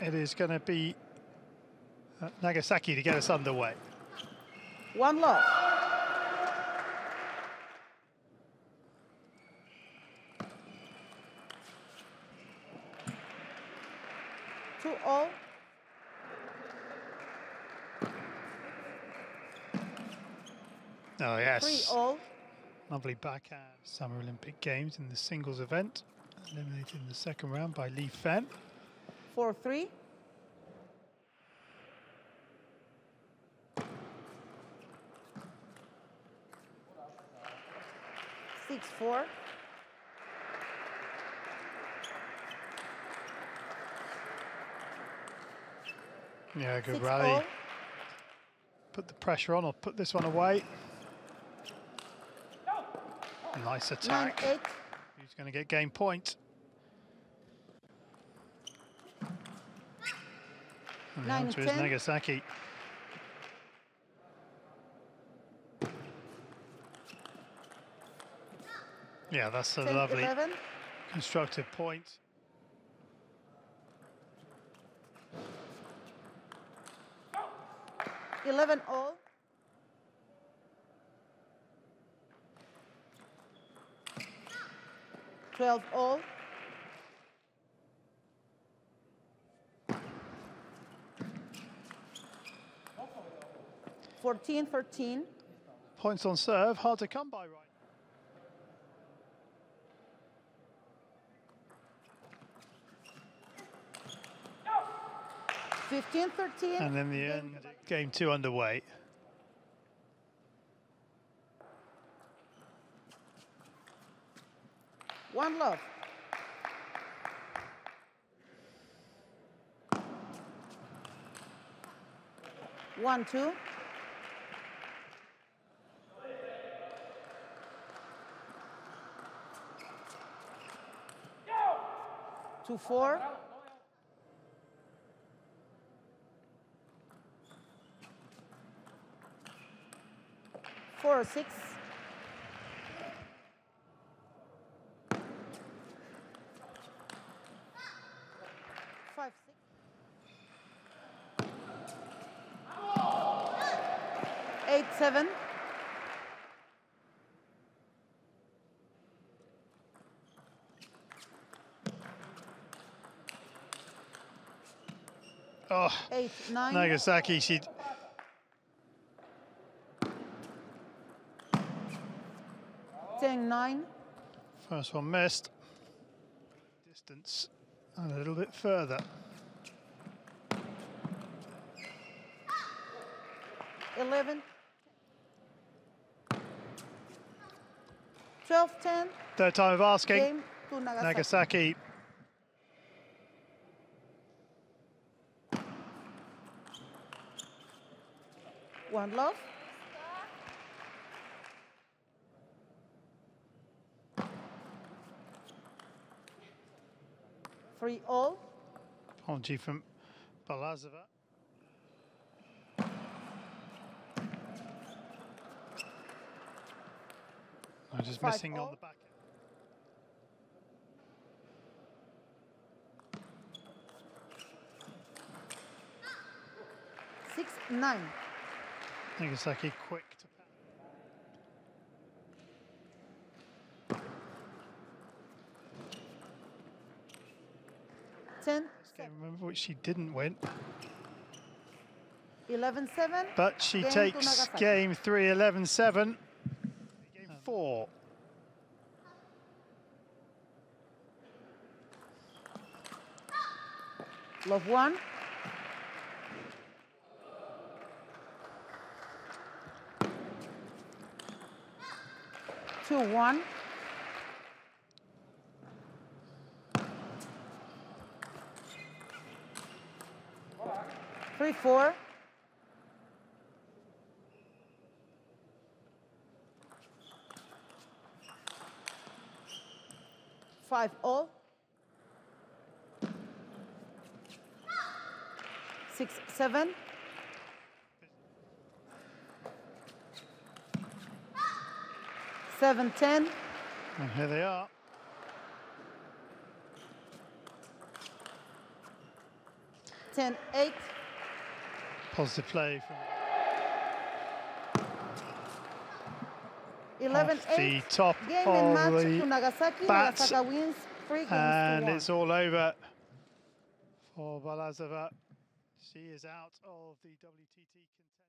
It is going to be uh, Nagasaki to get us underway. One love. Two all. Oh, yes. Three all. Lovely backhand. Summer Olympic Games in the singles event. Eliminated in the second round by Li Fen. Four three. Six four. Yeah, good Six rally. all. Put the pressure on or put this one away. Nice attack. eight. Who's going to get game point? And the Nine answer is ten. Nagasaki. Yeah, that's a 10 lovely 11. constructive point. Eleven all. Twelve all. Fourteen thirteen. Points on serve, hard to come by right. Fifteen thirteen. And in the end, game two underway. One love. One, two. Two, four. Four, six. Five, six. Eight, seven. Oh, Eight, nine. Nagasaki, she Ten, nine. first one missed. Distance and a little bit further. Eleven. Twelve, ten. Third time of asking. Nagasaki. Nagasaki. One love. Three all. Apology from Balazova. I'm just Five missing on the back. Six, nine. Nagasaki quick to. Ten, Game, remember which she didn't win, eleven, seven. but she Game takes game three, 11 7. Game four. Love one. Two, one. Three, four. Five, all. Six, seven. Seven, ten. And here they are. 10 8. Positive play from 11 off the top Game of match the Nagasaki. bat. Nagasaki wins three games and it's all over for Balazova. She is out of the WTT contender.